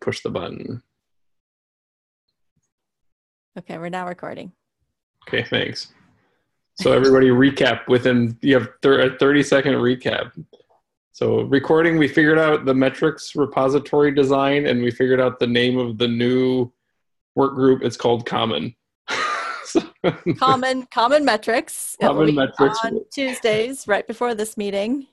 push the button. Okay, we're now recording. Okay, thanks. So everybody recap within you have thir- a 30 second recap. So recording, we figured out the metrics repository design and we figured out the name of the new work group. It's called Common. So- Common common metrics. Common metrics. on Tuesdays, right before this meeting.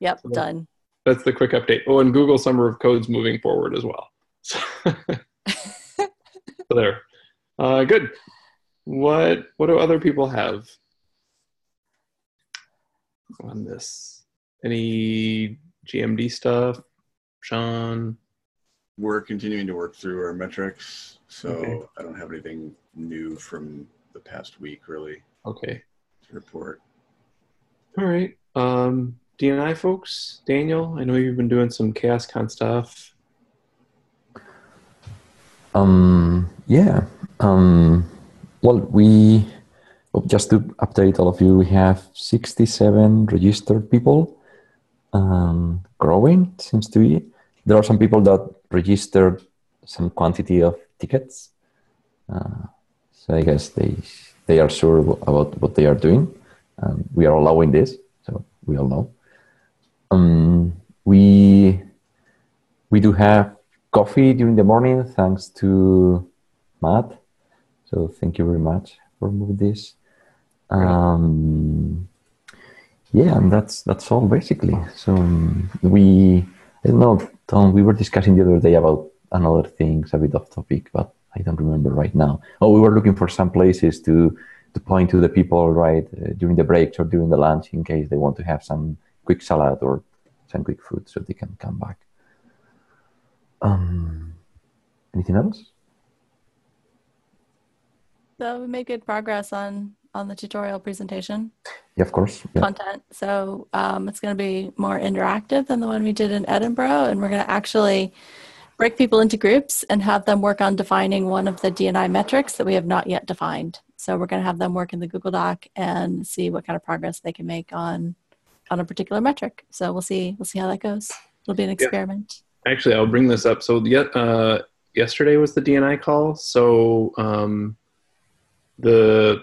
Yep, So- done. That's the quick update. Oh, and Google Summer of Code's moving forward as well. So, there. Uh, good. What what do other people have on this? Any GMD stuff? Sean? We're continuing to work through our metrics, so Okay. I don't have anything new from the past week really Okay. to report. All right. Um, DNI folks, Daniel, I know you've been doing some CHAOSScon stuff. Um, yeah. Um, well, we well, just to update all of you, we have 67 registered people. Um, growing seems to be. There are some people that registered some quantity of tickets. Uh, so I guess they they are sure about what they are doing. Um, we are allowing this, so we all know. Um, we we do have coffee during the morning thanks to Matt. So thank you very much for moving this. Um, yeah, and that's that's all basically. So um, we I don't know, Tom. We were discussing the other day about another things, a bit off topic, but I don't remember right now. Oh, we were looking for some places to to point to the people right uh, during the breaks or during the lunch in case they want to have some quick salad or some quick food so they can come back. Um, anything else? So we made good progress on on the tutorial presentation Yeah, of course. Yeah. content. So um, it's going to be more interactive than the one we did in Edinburgh, and we're going to actually break people into groups and have them work on defining one of the DNI metrics that we have not yet defined. So we're going to have them work in the Google Doc and see what kind of progress they can make on on a particular metric. So we'll see we'll see how that goes. It'll be an experiment. Actually, I'll bring this up. So yet, uh, yesterday was the DNI call. So um, the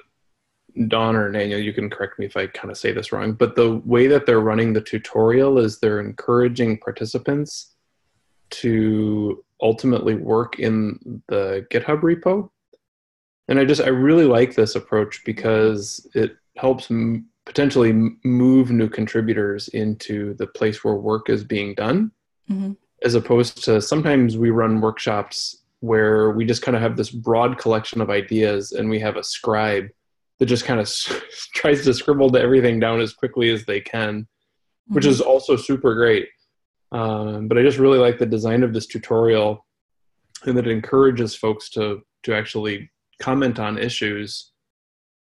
Don or Daniel, you can correct me if I kind of say this wrong, but the way that they're running the tutorial is they're encouraging participants to ultimately work in the GitHub repo. And I just, I really like this approach because it helps m- potentially move new contributors into the place where work is being done hmm as opposed to sometimes we run workshops where we just kind of have this broad collection of ideas and we have a scribe that just kind of tries to scribble everything down as quickly as they can which is also super great. Um, but i just really like the design of this tutorial and that it encourages folks to to actually comment on issues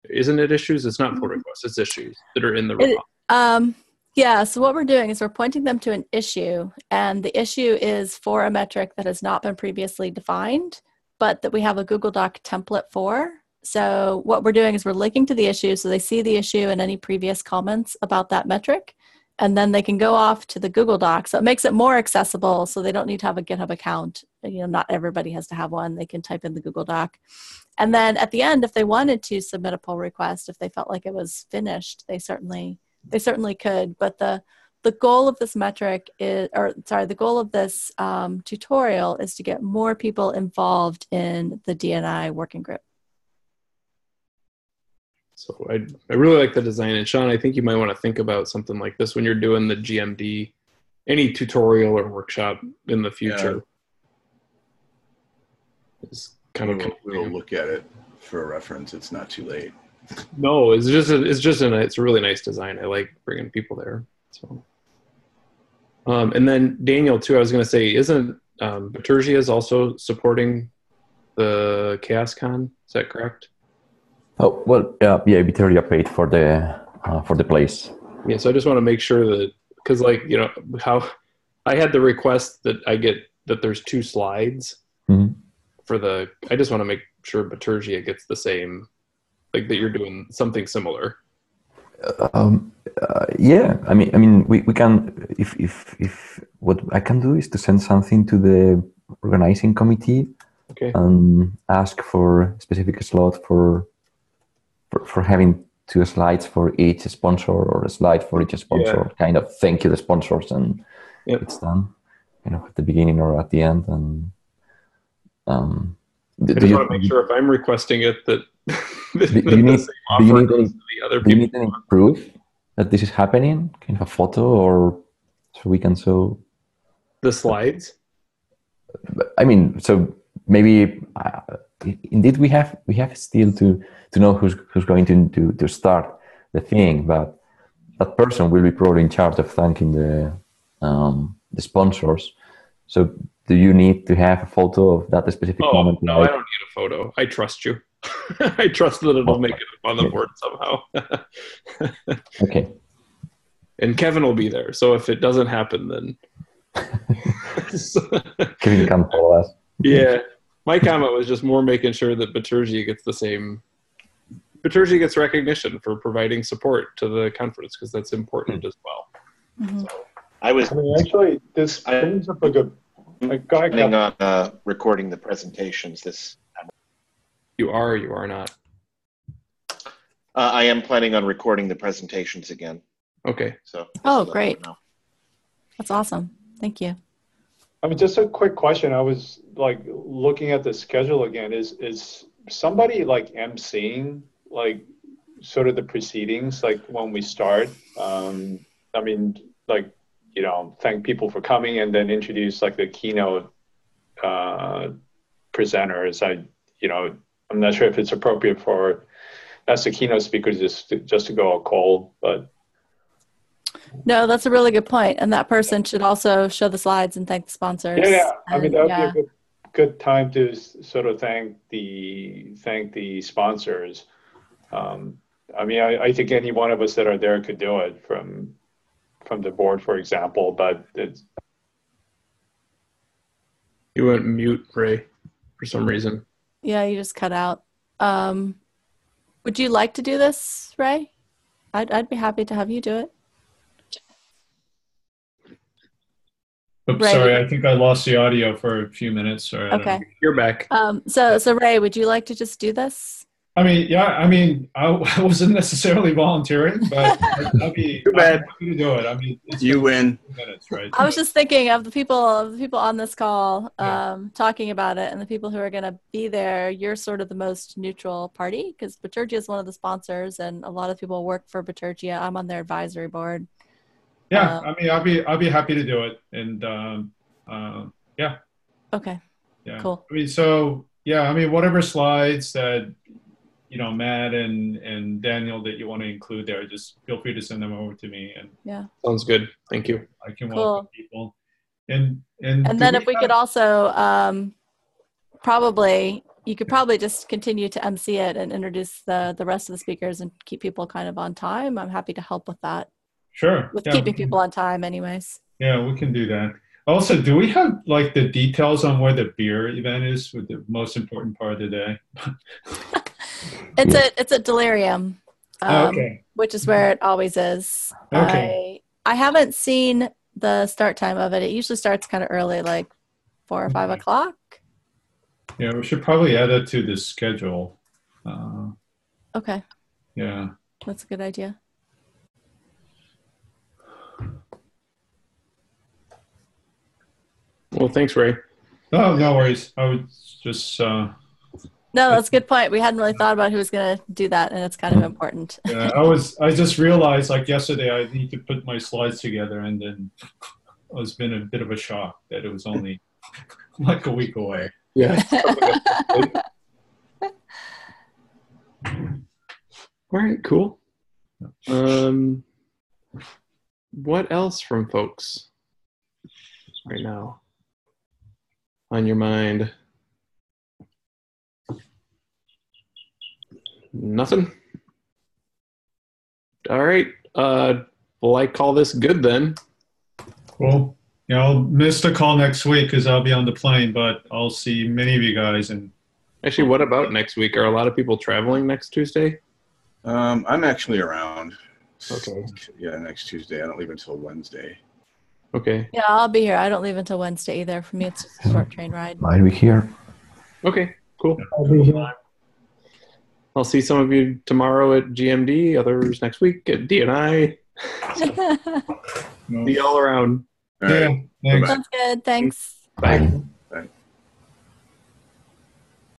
isn't it issues it's not pull requests it's issues that are in the It- repo Um, yeah, so what we're doing is we're pointing them to an issue, and the issue is for a metric that has not been previously defined, but that we have a Google Doc template for. So what we're doing is we're linking to the issue so they see the issue and any previous comments about that metric, and then they can go off to the Google Doc. So it makes it more accessible so they don't need to have a GitHub account. You know, not everybody has to have one. They can type in the Google Doc. And then at the end, if they wanted to submit a pull request, if they felt like it was finished, they certainly they certainly could but the the goal of this metric is or sorry the goal of this um, tutorial is to get more people involved in the dni working group So I, I really like the design. And Sean, I think you might want to think about something like this when you're doing the GMD, any tutorial or workshop in the future. It's kind of We'll, we'll look at it for a reference. It's not too late. no, it's just a, it's just a it's a really nice design. I like bringing people there. So, um, and then Daniel too. I was going to say, isn't um, Bitergia is also supporting the CHAOSScon? Is that correct? Oh well, yeah, yeah. Bitergia paid for the uh, for the place. Yeah, so I just want to make sure that because like you know how I had the request that I get that there's two slides Mhm. For the. I just want to make sure Bitergia gets the same, like that you're doing something similar. Um, uh, yeah, I mean, I mean, we, we can if if if what I can do is to send something to the organizing committee Okay. and ask for a specific slot for for, for having two slides for each sponsor or a slide for each sponsor. Kind of thank you the sponsors and Yep. it's done. you know, at the beginning or at the end and um. I Do, just you, want to make sure if I'm requesting it that, that do you the need- same do you offer need any- the other do you need any proof that this is happening? Kind of a photo or so we can show The slides. I mean, so maybe uh, indeed we have we have still to to know who's who's going to to, to start the thing, but that person will be probably in charge of thanking the um, the sponsors. So, do you need to have a photo of that specific Oh moment? no, I don't need a photo. I trust you. I trust that it'll make it on the board somehow. Okay, and Kevin will be there. So if it doesn't happen, then Kevin can follow us. yeah. My comment was just more making sure that Bitergia gets the same. Bitergia gets recognition for providing support to the conference because that's important as well. Mhm. I was I mean, actually, this I- brings up a good. Uh, go ahead, planning on uh, recording the presentations. This You are, you are not. uh, I am planning on recording the presentations again. Okay. So Oh, just to let you great. That's awesome. Thank you. I mean, just a quick question. I was like looking at the schedule again. Is is somebody like emceeing like sort of the proceedings, like when we start? Um, I mean, like you know, thank people for coming, and then introduce like the keynote uh, presenters. I, you know, I'm not sure if it's appropriate for as the keynote speaker just to, just to go cold, but No, that's a really good point. And that person should also show the slides and thank the sponsors. Yeah, yeah. I mean, that would yeah. be a good, good time to sort of thank the thank the sponsors. Um, I mean, I, I think any one of us that are there could do it from from the board, for example. But it's You went mute, Ray, for some reason. Yeah, you just cut out. Um, would you like to do this, Ray? I'd, I'd be happy to have you do it. Oops, Right. sorry, I think I lost the audio for a few minutes. Sorry. Okay. You're back. Um, so, so Ray, would you like to just do this? I mean, yeah, I mean, I, I wasn't necessarily volunteering, but I'd be Too bad. I'm happy to do it. I mean, it's You win. minutes, right? I was just thinking of the people, of the people on this call, Yeah. um, talking about it, and the people who are going to be there. You're sort of the most neutral party because Bitergia is one of the sponsors, and a lot of people work for Bitergia. I'm on their advisory board. yeah, um, I mean, I'll be I'll be happy to do it, and um, uh, yeah, Okay, yeah. Cool. I mean, so yeah, I mean, whatever slides that you know, Matt and and Daniel that you want to include there, just feel free to send them over to me, and yeah. Sounds good. Thank you. I can Cool. welcome people. And and And do then if we have- could also um, probably, you could probably just continue to MC it and introduce the the rest of the speakers and keep people kind of on time. I'm happy to help with that, sure with yeah, keeping people on time, anyways. Yeah, we can do that. Also, do we have like the details on where the beer event is with the most important part of the day? It's Yeah. a it's a delirium, um, Oh, okay. which is where it always is. Okay. I I haven't seen the start time of it. It usually starts kind of early, like four or five Okay. o'clock. Yeah, we should probably add it to the schedule. Uh, Okay, yeah. that's a good idea. Well, thanks, Ray. No, no worries. I was just uh, No, that's a good point. We hadn't really thought about who was going to do that, and it's kind of important. yeah, I was I just realized like yesterday I need to put my slides together, and then it's been a bit of a shock that it was only like a week away. Yeah. All right, cool. Um, what else from folks right now on your mind? Nothing. All right. Uh, well, I call this good then. Cool. Yeah, I'll miss the call next week because I'll be on the plane, but I'll see many of you guys and Actually, what about next week? Are a lot of people traveling next Tuesday? Um, I'm actually around, Okay. Yeah, next Tuesday. I don't leave until Wednesday. Okay. Yeah, I'll be here. I don't leave until Wednesday either. For me, it's just a short train ride. I'll be here. Okay. Cool. I'll be here. I'll see some of you tomorrow at GMD. Others next week at DNI. No. See you all around. All Yeah, right. thanks. Sounds good. Thanks. Bye. Bye.